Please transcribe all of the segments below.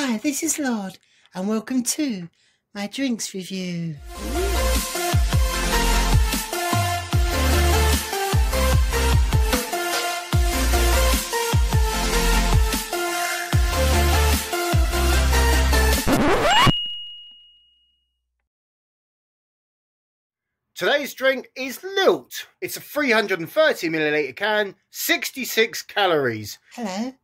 Hi, this is Lord, and welcome to my drinks review. Today's drink is Lilt. It's a 330 milliliter can, 66 calories. Hello.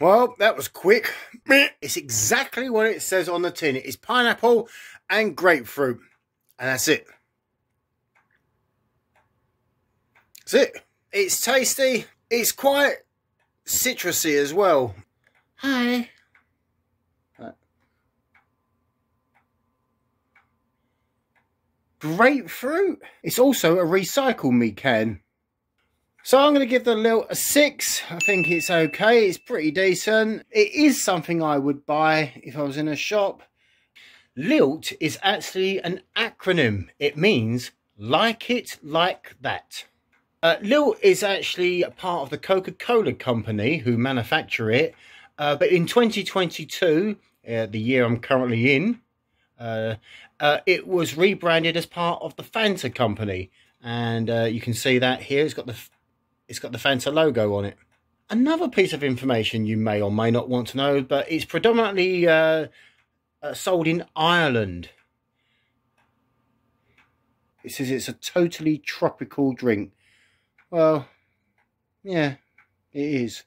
Well, that was quick. It's exactly what it says on the tin. It is pineapple and grapefruit. And that's it. That's it. It's tasty. It's quite citrusy as well. Hi. Grapefruit. It's also a recycle me can. So I'm going to give the Lilt a 6. I think it's okay. It's pretty decent. It is something I would buy if I was in a shop. Lilt is actually an acronym. It means like it like that. Uh, Lilt is actually a part of the Coca-Cola company who manufacture it. Uh, but in 2022, uh, the year I'm currently in, uh, uh, it was rebranded as part of the Fanta company. And uh, you can see that here. It's got the it's got the Fanta logo on it. Another piece of information you may or may not want to know, but it's predominantly uh, uh, sold in Ireland. It says it's a totally tropical drink. Well, yeah, it is.